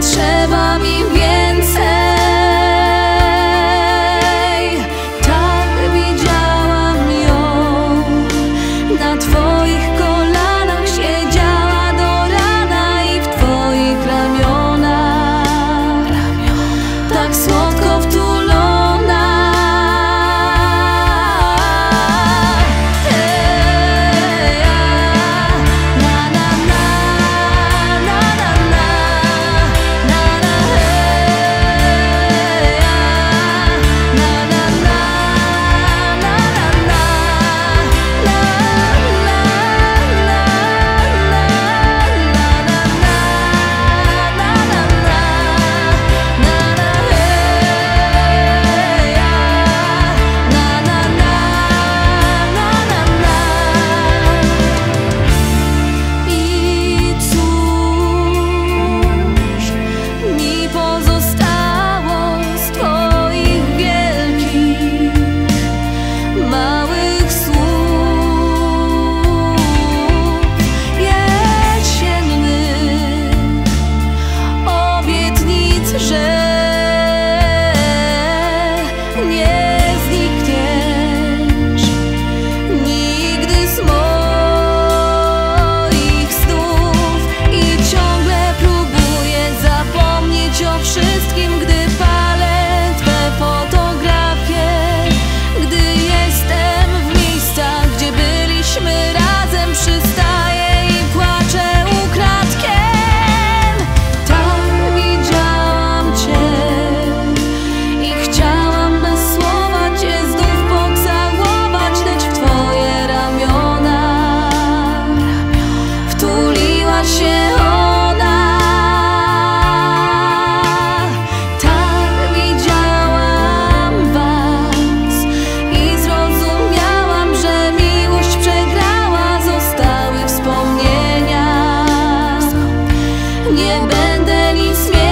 trzeba mi więcej. Tak widziałam ją na Twoich mi